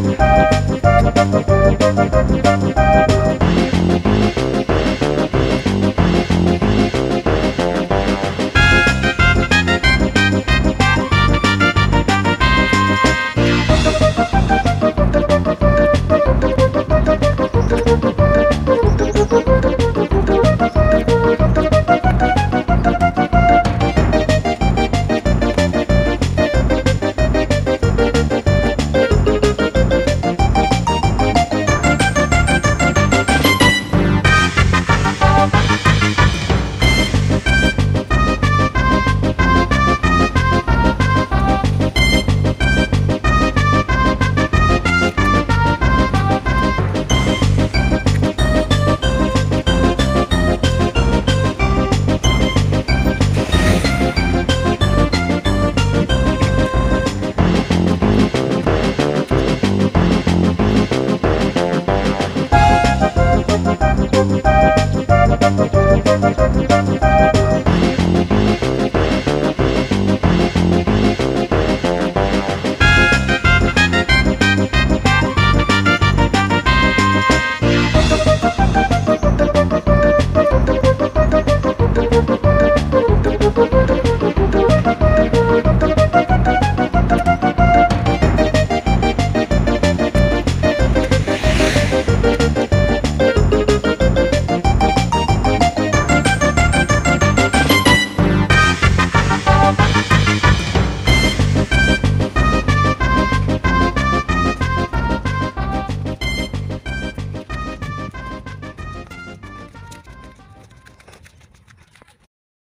「どっちだ?